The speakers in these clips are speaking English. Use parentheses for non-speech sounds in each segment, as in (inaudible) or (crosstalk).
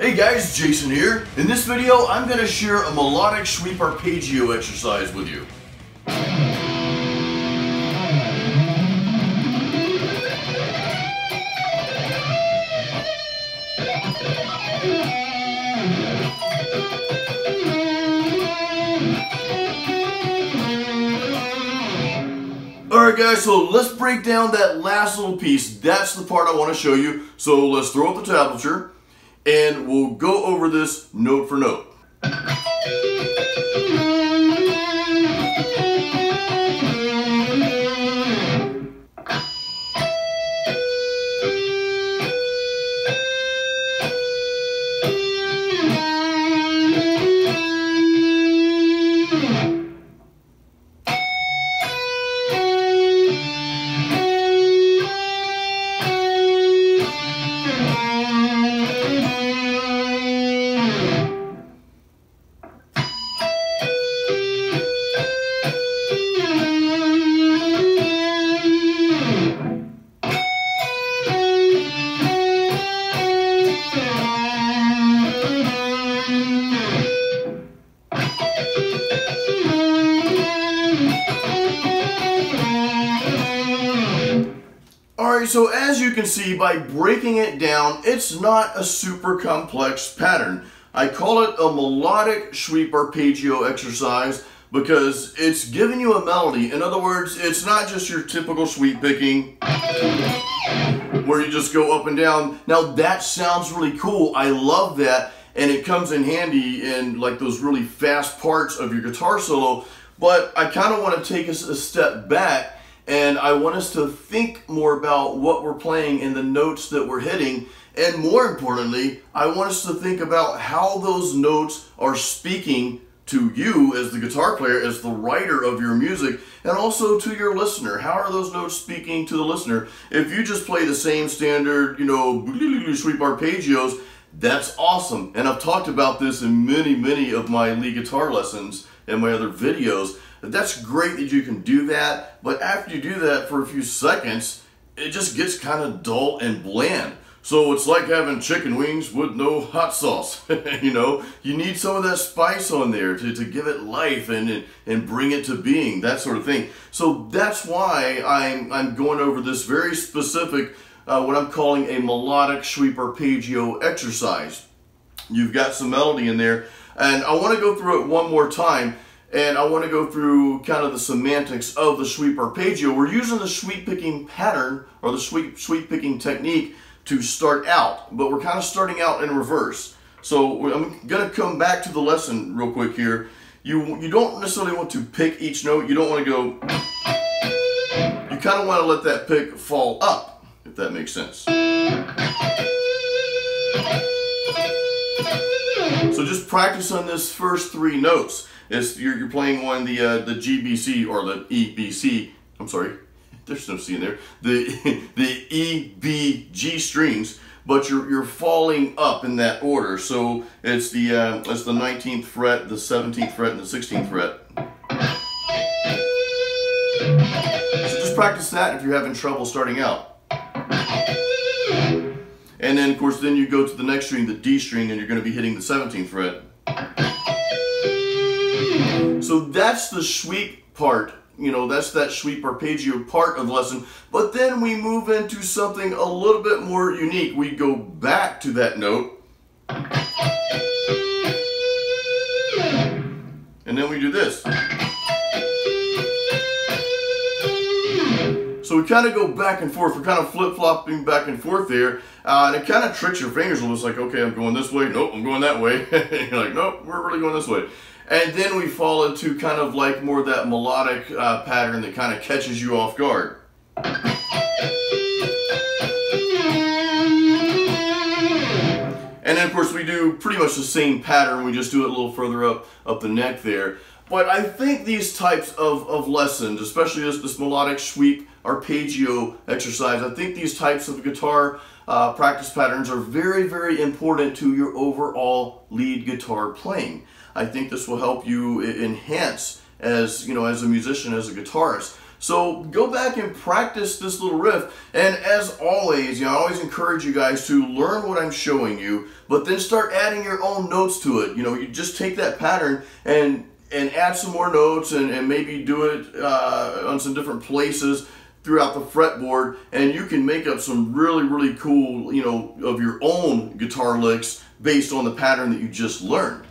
Hey guys, Jason here. In this video, I'm going to share a melodic sweep arpeggio exercise with you. Alright guys, so let's break down that last little piece. That's the part I want to show you. So let's throw up the tablature and we'll go over this note for note. Alright, so as you can see, by breaking it down, it's not a super complex pattern. I call it a melodic sweep arpeggio exercise because it's giving you a melody. In other words, it's not just your typical sweep picking where you just go up and down. Now that sounds really cool. I love that and it comes in handy in like those really fast parts of your guitar solo. But I kind of want to take us a step back and I want us to think more about what we're playing and the notes that we're hitting. And more importantly, I want us to think about how those notes are speaking to you as the guitar player, as the writer of your music, and also to your listener. How are those notes speaking to the listener? If you just play the same standard, you know, sweep arpeggios, that's awesome. And I've talked about this in many, many of my lead guitar lessons and my other videos that's great that you can do that, but after you do that for a few seconds, it just gets kind of dull and bland. So it's like having chicken wings with no hot sauce. (laughs) you know, you need some of that spice on there to, to give it life and, and bring it to being, that sort of thing. So that's why I'm, I'm going over this very specific, uh, what I'm calling a melodic sweep arpeggio exercise. You've got some melody in there, and I want to go through it one more time and I want to go through kind of the semantics of the sweep arpeggio. We're using the sweep picking pattern or the sweep, sweep picking technique to start out, but we're kind of starting out in reverse. So I'm going to come back to the lesson real quick here. You, you don't necessarily want to pick each note. You don't want to go, you kind of want to let that pick fall up, if that makes sense. So just practice on this first three notes. It's, you're, you're playing on the uh, the GBC or the EBC. I'm sorry, (laughs) there's no C in there. The (laughs) the E B G strings, but you're you're falling up in that order. So it's the uh, it's the 19th fret, the 17th fret, and the 16th fret. So just practice that if you're having trouble starting out. And then, of course, then you go to the next string, the D string, and you're going to be hitting the 17th fret. So that's the sweep part. You know, that's that sweep arpeggio part of the lesson. But then we move into something a little bit more unique. We go back to that note. And then we do this. So we kind of go back and forth. We're kind of flip-flopping back and forth there. Uh, and it kind of tricks your fingers. It's like, okay, I'm going this way. Nope, I'm going that way. (laughs) You're like, nope, we're really going this way. And then we fall into kind of like more that melodic uh, pattern that kind of catches you off guard. And then of course we do pretty much the same pattern, we just do it a little further up, up the neck there. But I think these types of, of lessons, especially this, this melodic sweep arpeggio exercise, I think these types of guitar uh, practice patterns are very, very important to your overall lead guitar playing. I think this will help you enhance as, you know, as a musician, as a guitarist. So go back and practice this little riff. And as always, you know, I always encourage you guys to learn what I'm showing you, but then start adding your own notes to it. You know, you just take that pattern and and add some more notes and, and maybe do it uh, on some different places throughout the fretboard and you can make up some really really cool you know of your own guitar licks based on the pattern that you just learned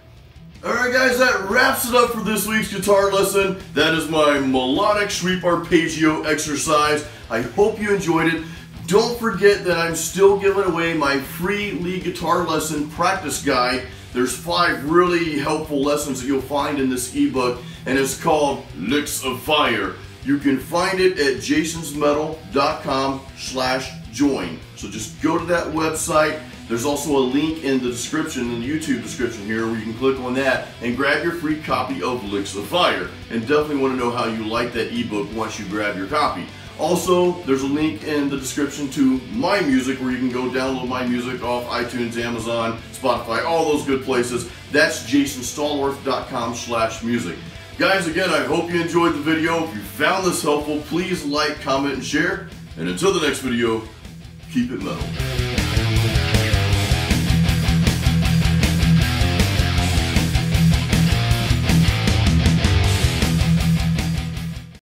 Alright guys, that wraps it up for this week's guitar lesson. That is my melodic sweep arpeggio exercise. I hope you enjoyed it. Don't forget that I'm still giving away my free lead guitar lesson practice guide. There's five really helpful lessons that you'll find in this ebook and it's called Licks of Fire. You can find it at jasonsmetal.com slash join. So just go to that website. There's also a link in the description, in the YouTube description here, where you can click on that and grab your free copy of Licks of Fire. And definitely want to know how you like that ebook once you grab your copy. Also, there's a link in the description to my music where you can go download my music off iTunes, Amazon, Spotify, all those good places. That's jasonstallworth.com slash music. Guys, again, I hope you enjoyed the video. If you found this helpful, please like, comment, and share. And until the next video, keep it metal.